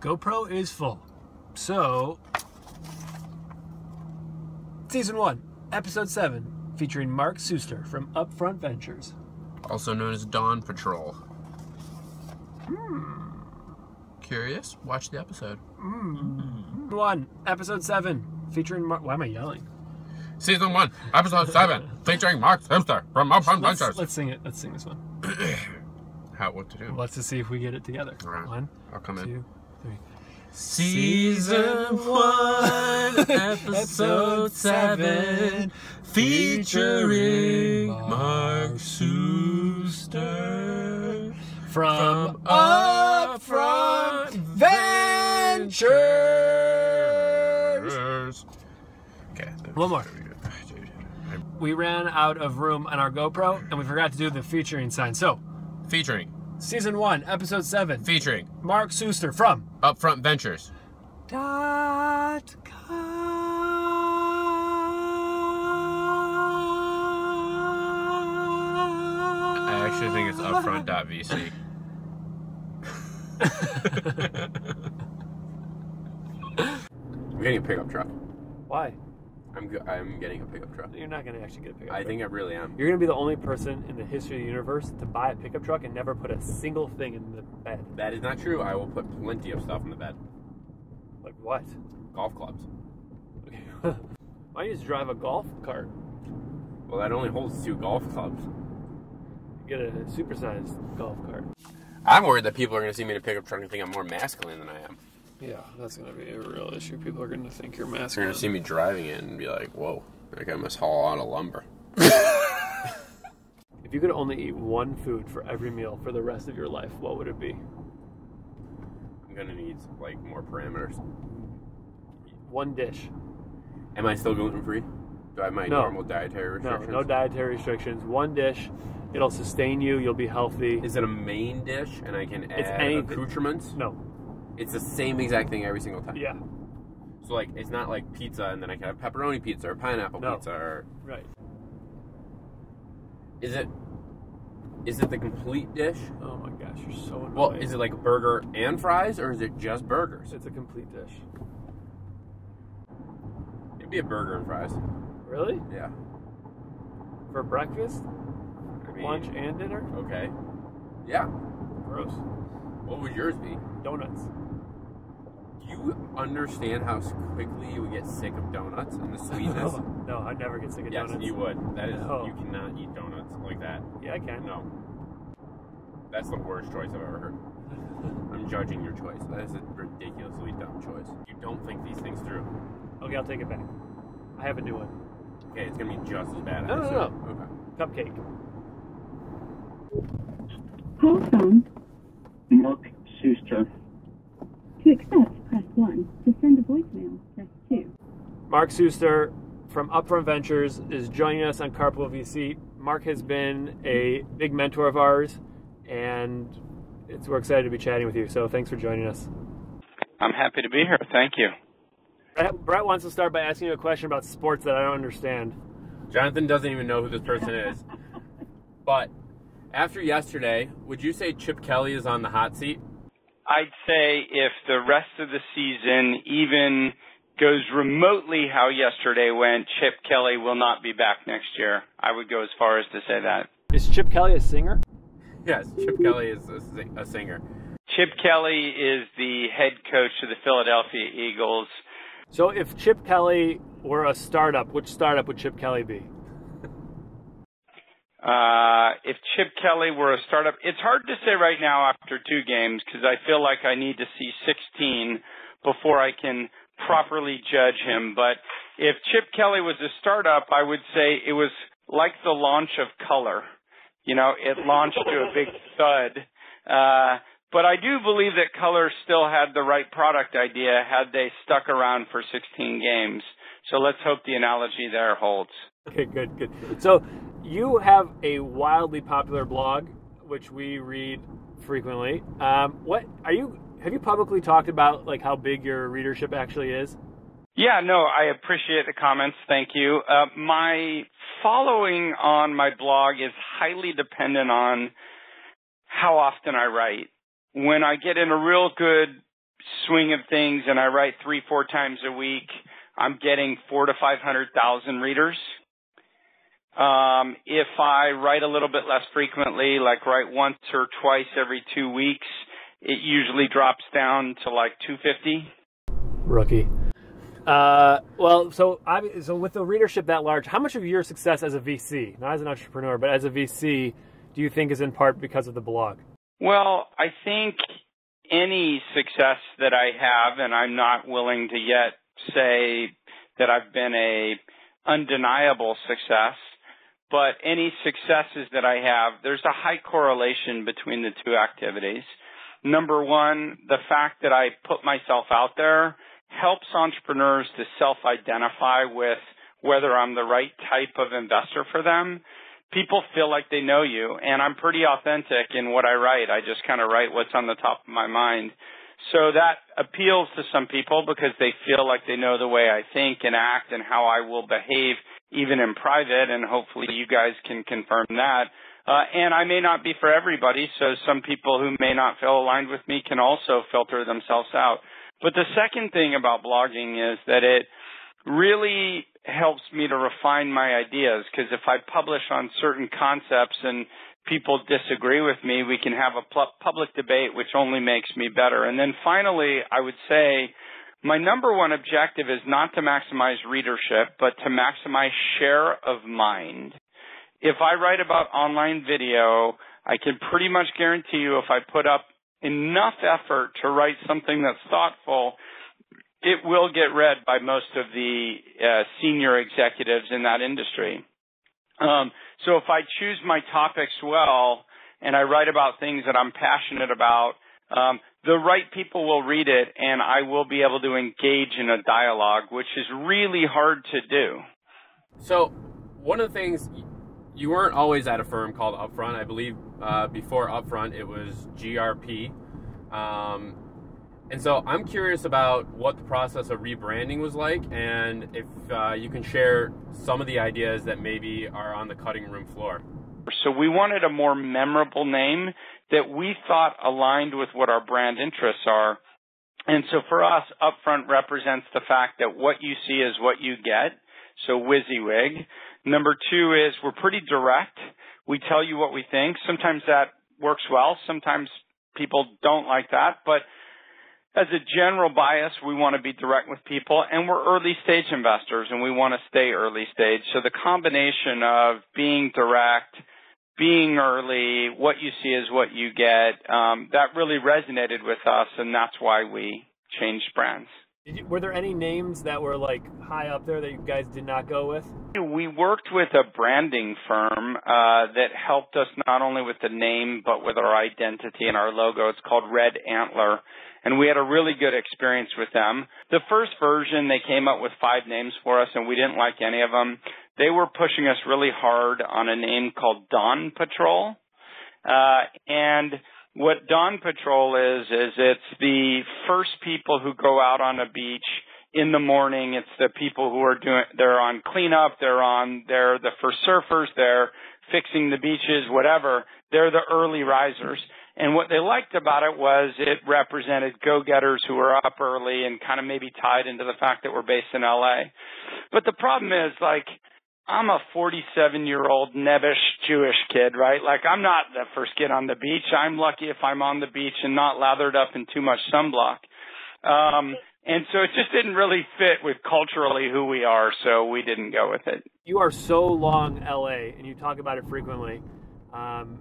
GoPro is full. So, season one, episode seven, featuring Mark Suster from Upfront Ventures. Also known as Dawn Patrol. Hmm. Curious? Watch the episode. One, episode seven, featuring Mark. Why am I yelling? Season 1, Episode 7, featuring Mark Simpster from Upfront Let's, Ventures. let's sing it. Let's sing this one. How, what to do? Let's just see if we get it together. One, I'll come in. Three. Season 1, Episode seven, featuring Mark Suster From Upfront Ventures. Okay. One more. We ran out of room on our GoPro and we forgot to do the featuring sign. So, Featuring, season one, episode seven, featuring Mark Suster from Upfront Ventures. dot com. I actually think it's upfront.vc. I'm getting a pickup truck. Why? I'm I'm getting a pickup truck. You're not going to actually get a pickup I truck. think I really am. You're going to be the only person in the history of the universe to buy a pickup truck and never put a single thing in the bed. That is not true. I will put plenty of stuff in the bed. Like what? Golf clubs. Okay. Why don't you just drive a golf cart? Well, that only holds two golf clubs. You Get a supersized golf cart. I'm worried that people are going to see me in a pickup truck and think I'm more masculine than I am. Yeah, that's gonna be a real issue. People are gonna think you're massive. They're going to see me driving it and be like, whoa, like I must haul a lot of lumber. If you could only eat one food for every meal for the rest of your life, what would it be? I'm going to need, like, more parameters. One dish. Am I still gluten free? Do I have my No. normal dietary No, restrictions? no dietary restrictions. One dish. It'll sustain you. You'll be healthy. Is it a main dish and I can add It's anything- accoutrements? no. It's the same exact thing every single time. Yeah. So like, it's not like pizza and then I can have pepperoni pizza or pineapple No. pizza or Right. is it? Is it the complete dish? Oh my gosh, you're so annoying. Well, is it like burger and fries or is it just burgers? It's a complete dish. It'd be a burger and fries. Really? Yeah. For breakfast, I mean, lunch, and dinner? Okay. Yeah. Gross. What would yours be? Donuts. Do you understand how quickly you would get sick of donuts and the sweetness? no, I'd never get sick of yes, donuts. you would. That is, No. you cannot eat donuts like that. Yeah, I can. No. That's the worst choice I've ever heard. I'm judging your choice. That is a ridiculously dumb choice. You don't think these things through. Okay, I'll take it back. I have a new one. Okay, it's gonna be just as bad. I No, no, assume. no. Okay. Cupcake. Call from Mark Suster. to accept, press 1. To send a voicemail, press 2. Mark Suster from Upfront Ventures is joining us on Carpool VC. Mark has been a big mentor of ours, and it's, we're excited to be chatting with you. So thanks for joining us. I'm happy to be here. Thank you. Brett, Brett wants to start by asking you a question about sports that I don't understand. Jonathon doesn't even know who this person is. But after yesterday, would you say Chip Kelly is on the hot seat? I'd say if the rest of the season even goes remotely how yesterday went, Chip Kelly will not be back next year. I would go as far as to say that. Is Chip Kelly a singer? Yes, Chip Kelly is a, sing- a singer. Chip Kelly is the head coach of the Philadelphia Eagles. So if Chip Kelly were a startup, which startup would Chip Kelly be? Uh, if Chip Kelly were a startup, it's hard to say right now after two games because I feel like I need to see 16 before I can properly judge him. But if Chip Kelly was a startup, I would say it was like the launch of Color. You know, it launched to a big thud. Uh, but I do believe that Color still had the right product idea had they stuck around for 16 games. So let's hope the analogy there holds. Okay, good, good. So you have a wildly popular blog, which we read frequently. Um, what are you? Have you publicly talked about like how big your readership actually is? Yeah, no, I appreciate the comments. Thank you. Uh, my following on my blog is highly dependent on how often I write. When I get in a real good swing of things and I write three, four times a week, I'm getting four to 500,000 readers. Um, if I write a little bit less frequently, like write once or twice every two weeks, it usually drops down to like 250. Rookie. Uh, well, so I, so with the readership that large, how much of your success as a VC, not as an entrepreneur, but as a VC, do you think is in part because of the blog? Well, I think any success that I have, and I'm not willing to yet say that I've been a undeniable success, but any successes that I have, there's a high correlation between the two activities. Number one, the fact that I put myself out there helps entrepreneurs to self-identify with whether I'm the right type of investor for them. People feel like they know you and I'm pretty authentic in what I write. I just kind of write what's on the top of my mind. So that appeals to some people because they feel like they know the way I think and act and how I will behave even in private and hopefully you guys can confirm that. Uh, and I may not be for everybody, so some people who may not feel aligned with me can also filter themselves out. But the second thing about blogging is that it really helps me to refine my ideas because if I publish on certain concepts and people disagree with me, we can have a public debate which only makes me better. And then finally, I would say my number one objective is not to maximize readership, but to maximize share of mind. If I write about online video, I can pretty much guarantee you if I put up enough effort to write something that's thoughtful, it will get read by most of the uh, senior executives in that industry. Um, so if I choose my topics well and I write about things that I'm passionate about, um, the right people will read it and I will be able to engage in a dialogue, which is really hard to do. So, one of the things you weren't always at a firm called Upfront. I believe uh, before Upfront it was GRP. Um, and so I'm curious about what the process of rebranding was like, and if uh, you can share some of the ideas that maybe are on the cutting room floor. So we wanted a more memorable name that we thought aligned with what our brand interests are. And so for us, Upfront represents the fact that what you see is what you get. So WYSIWYG. Number two is we're pretty direct. We tell you what we think. Sometimes that works well. Sometimes people don't like that, but as a general bias, we want to be direct with people and we're early stage investors and we want to stay early stage. So the combination of being direct, being early, what you see is what you get, um, that really resonated with us and that's why we changed brands. You, were there any names that were like high up there that you guys did not go with? We worked with a branding firm uh, that helped us not only with the name but with our identity and our logo. It's called Red Antler, and we had a really good experience with them. The first version, they came up with five names for us, and we didn't like any of them. They were pushing us really hard on a name called Dawn Patrol, uh, and what Dawn Patrol is, is it's the first people who go out on a beach in the morning. It's the people who are doing, they're on cleanup, they're on, they're the first surfers, they're fixing the beaches, whatever. They're the early risers. And what they liked about it was it represented go-getters who were up early and kind of maybe tied into the fact that we're based in LA. But the problem is like, I'm a 47 year old nebbish Jewish kid, right? Like I'm not the first kid on the beach. I'm lucky if I'm on the beach and not lathered up in too much sunblock. Um, and so it just didn't really fit with culturally who we are, so we didn't go with it. You are so long LA, and you talk about it frequently. Um,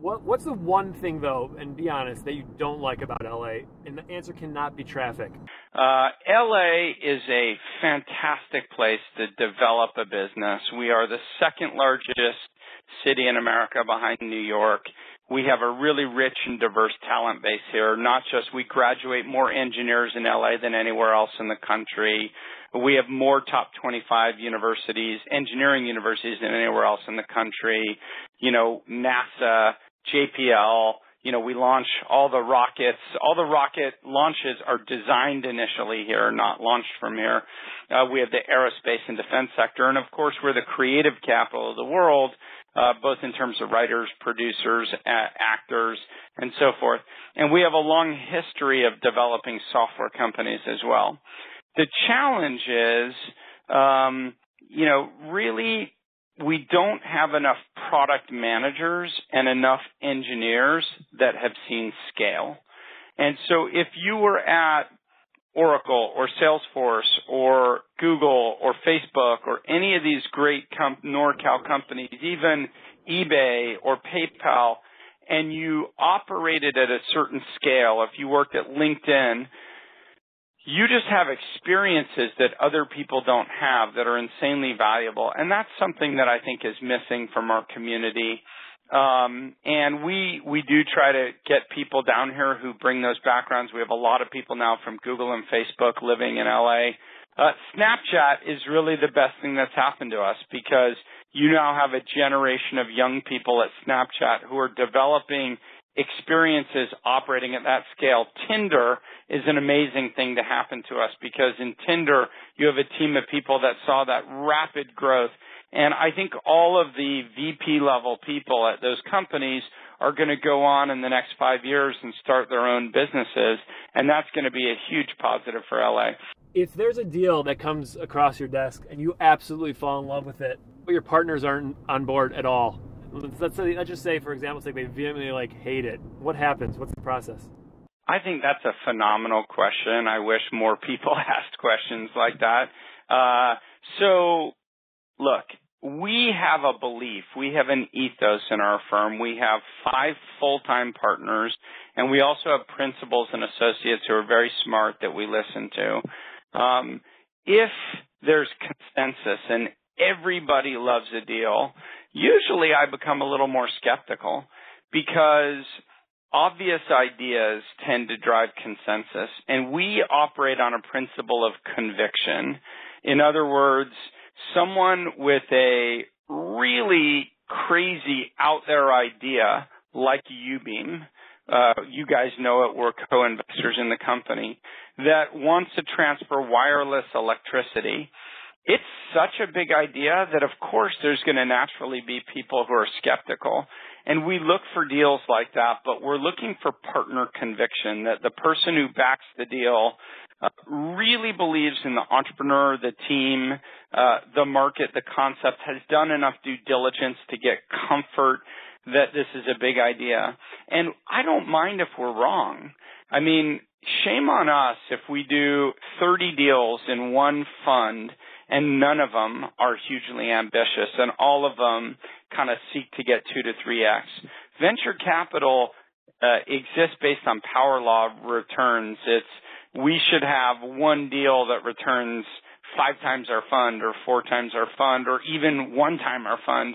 what, what's the one thing, though, and be honest, that you don't like about LA? And the answer cannot be traffic. Uh, LA is a fantastic place to develop a business. We are the second largest city in America behind New York. We have a really rich and diverse talent base here. Not just we graduate more engineers in LA than anywhere else in the country. We have more top 25 universities, engineering universities than anywhere else in the country. You know, NASA, JPL, you know, we launch all the rockets. All the rocket launches are designed initially here, not launched from here. Uh, we have the aerospace and defense sector, and of course, we're the creative capital of the world, uh, both in terms of writers, producers, actors, and so forth. And we have a long history of developing software companies as well. The challenge is, um, you know, really we don't have enough product managers and enough engineers that have seen scale. And so if you were at Oracle or Salesforce or Google or Facebook or any of these great com- NorCal companies, even eBay or PayPal, and you operated at a certain scale, if you worked at LinkedIn, you just have experiences that other people don't have that are insanely valuable. And that's something that I think is missing from our community. Um, and we, we do try to get people down here who bring those backgrounds. We have a lot of people now from Google and Facebook living in LA. Uh, Snapchat is really the best thing that's happened to us because you now have a generation of young people at Snapchat who are developing experiences operating at that scale. Tinder is an amazing thing to happen to us because in Tinder, you have a team of people that saw that rapid growth. And I think all of the VP level people at those companies are going to go on in the next five years and start their own businesses. And that's going to be a huge positive for LA. If there's a deal that comes across your desk and you absolutely fall in love with it, but your partners aren't on board at all, let's say, let's just say, for example, say they vehemently like hate it. What happens? What's the process? I think that's a phenomenal question. I wish more people asked questions like that. Uh, so, look, we have a belief, we have an ethos in our firm. We have five full-time partners, and we also have principals and associates who are very smart that we listen to. Um, if there's consensus and everybody loves a deal, usually I become a little more skeptical because obvious ideas tend to drive consensus and we operate on a principle of conviction. In other words, someone with a really crazy out there idea like Ubeam, uh, you guys know it, we're co-investors in the company, that wants to transfer wireless electricity it's such a big idea that of course there's going to naturally be people who are skeptical. And we look for deals like that, but we're looking for partner conviction that the person who backs the deal uh, really believes in the entrepreneur, the team, uh, the market, the concept, has done enough due diligence to get comfort that this is a big idea. And I don't mind if we're wrong. I mean, shame on us if we do 30 deals in one fund and none of them are hugely ambitious, and all of them kind of seek to get two to three x. Venture capital uh, exists based on power law returns. It's we should have one deal that returns five times our fund, or four times our fund, or even one time our fund.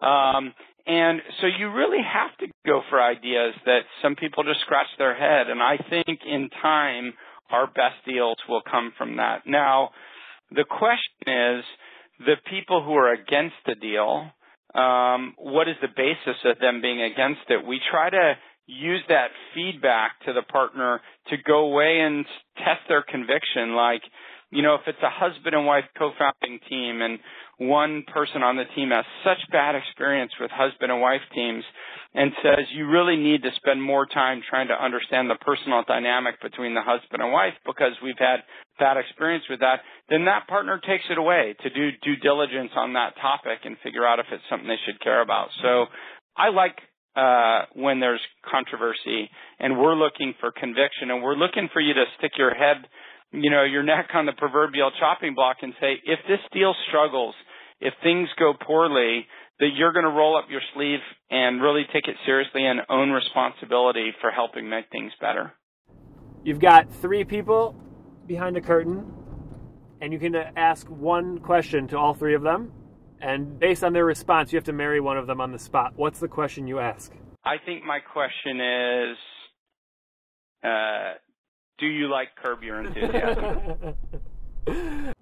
Um, and so you really have to go for ideas that some people just scratch their head. And I think in time, our best deals will come from that. Now, the question is the people who are against the deal, um, what is the basis of them being against it? We try to use that feedback to the partner to go away and test their conviction. Like, you know, if it's a husband and wife co-founding team and one person on the team has such bad experience with husband and wife teams and says you really need to spend more time trying to understand the personal dynamic between the husband and wife because we've had bad experience with that, then that partner takes it away to do due diligence on that topic and figure out if it's something they should care about. So I like uh, when there's controversy and we're looking for conviction and we're looking for you to stick your head, you know, your neck on the proverbial chopping block and say, if this deal struggles, if things go poorly, that you're going to roll up your sleeve and really take it seriously and own responsibility for helping make things better. You've got three people behind a curtain, and you can ask one question to all three of them. And based on their response, you have to marry one of them on the spot. What's the question you ask? I think my question is uh, Do you like Curb Your Enthusiasm?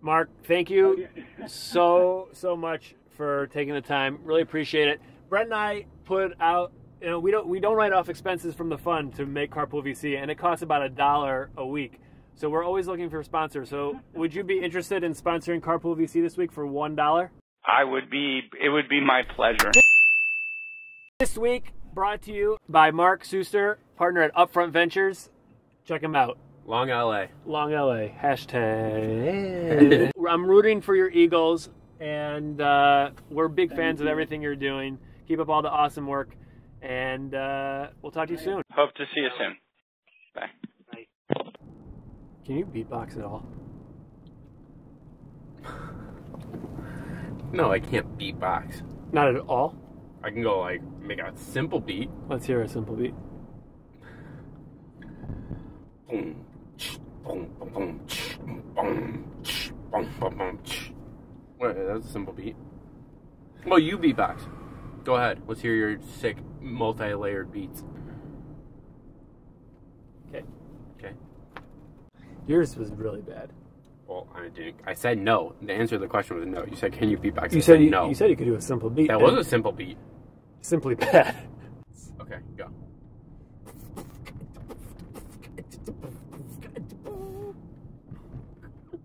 Mark, thank you so, so much for taking the time. Really appreciate it. Brett and I put out you know we don't we don't write off expenses from the fund to make Carpool VC, and it costs about a dollar a week. So we're always looking for sponsors. So would you be interested in sponsoring Carpool VC this week for one dollar? I would be. It would be my pleasure. This week brought to you by Mark Suster, partner at Upfront Ventures. Check him out. Long LA. Long LA. Hashtag. I'm rooting for your Eagles, and uh, we're big fans of everything you're doing. Keep up all the awesome work, and uh, we'll talk to you soon. Hope to see you soon. Bye. Can you beatbox at all? No, I can't beatbox. Not at all. I can go like make a simple beat. Let's hear a simple beat. Boom, ch, boom, boom, boom, ch, boom, ch, boom, boom, Wait, that's a simple beat. Well, you beatbox. Go ahead. Let's hear your sick, multi-layered beats. Okay. Okay. Yours was really bad. Well, I didn't. I said no. The answer to the question was no. You said, "Can you beatbox?" I You said you, no. you said you could do a simple beat. that was a simple beat. simply bad. Okay, go.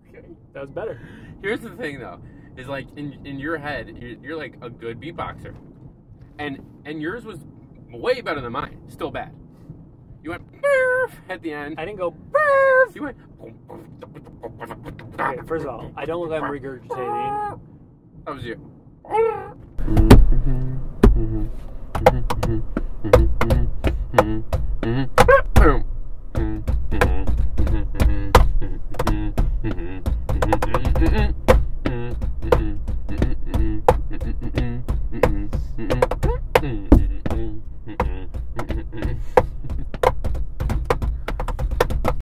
Okay. That was better. Here's the thing, though, is like in in your head, you're, you're like a good beatboxer, and and yours was way better than mine. Still bad. You went "Burf" at the end. I didn't go. "Burf." You went. Okay, first of all, I don't look like I'm regurgitating. That was you. Mm-hmm. Mm-hmm. Mm-hmm.